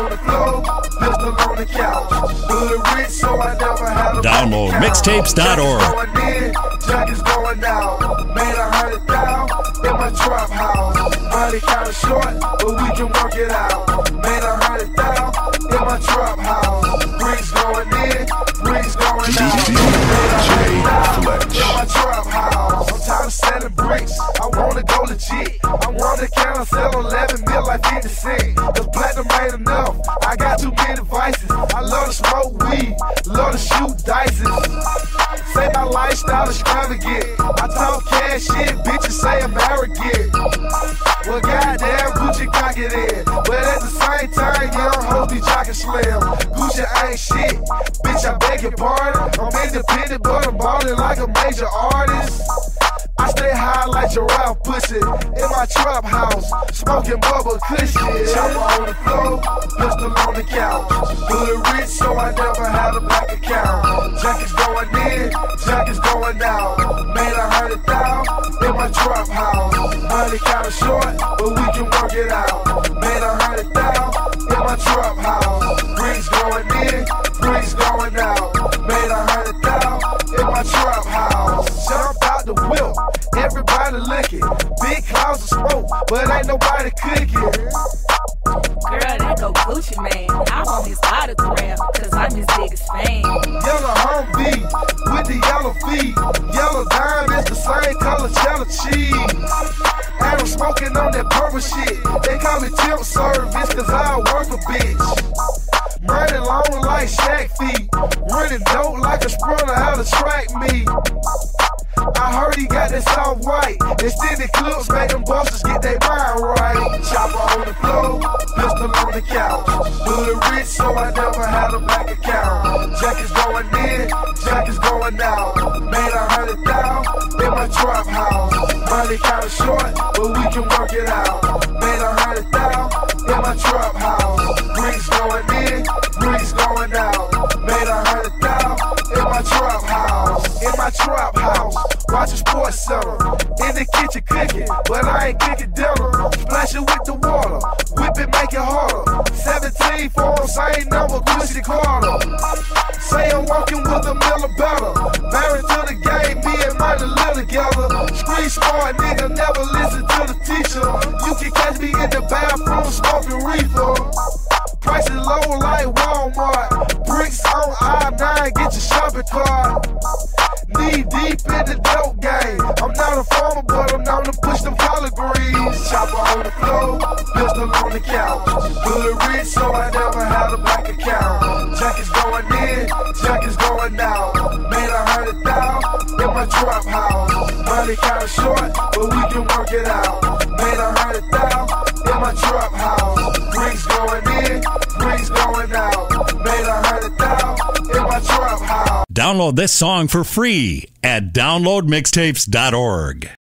on the floor, pistol on the couch. Hood rich, so I never had a Download mixtapes.org. Jack is going in, Jack is going out. Made a hundred thousand in my trap house. Money kinda short, but we can work it out. Made a hundred thousand in my trap house. Bricks going in, bricks going out. Wanna go legit. I wanna count sell 11 mil like 50 cent. Cause platinum ain't enough. I got too many vices. I love to smoke weed, love to shoot dices. Say my lifestyle is extravagant. I talk cash shit, bitches say I'm arrogant. Well, goddamn, Gucci cock it in. But at the same time, young hoes be jockin' slim. Gucci ain't shit. Bitch, I beg your pardon. I'm independent, but I'm ballin' like a major artist. Stay high like giraffe pussy in my trap house, smoking bubble kush. Chopper on the floor, pistol on the couch. Hood rich, so I never had a bank account. Jack is going in, Jack is going out. Made a hundred thousand in my trap house. Money kinda short, but we can work it out. Made a hundred thousand in my trap house. Bricks going in, bricks going out. Everybody looking. Big clouds of smoke, but ain't nobody cooking. Girl, that go Gucci Mane. I'm want his autograph, cause I'm his biggest fan. Yellow Humvee with the yellow feet. Yellow dime is the same color cheddar cheese. And I'm smoking on that purple shit. They call me tip service cause I work a bitch. Running long like Shaq feet. Running dope like a sprinter out of track meet. I heard he got that soft white. Extended clips make them bosses get their mind right. Chopper on the floor, pistol on the couch. Hood rich, so I never had a bank account. Jack is going in, Jack is going out. Made a hundred thousand in my trap house. Money kinda short, but we can work it out. Made a hundred thousand in my trap house. Bricks going in, bricks going out. Made a hundred thousand in my trap house. In my trap house, watching Sports Center. In the kitchen cooking, but I ain't cooking dinner. Splash it with the water, whip it, make it harder. 17 for them, same number, Gucci Carter. Say I'm working with a Miller better. Married to the game, me and Marty live together. Street smart nigga, never listen to the teacher. You can catch me in the bathroom smoking reefer. Prices low like Walmart. Bricks on I-9, get your shopping cart. Knee deep in the rich, so I never had a bank account. Going in, going out. Made a hundred thousand in my trap house. Money kinda short, but we can work it out. Made a hundred thousand in my trap house. Going in, going out. Made a hundred thousand in my trap house. Download this song for free at downloadmixtapes.org.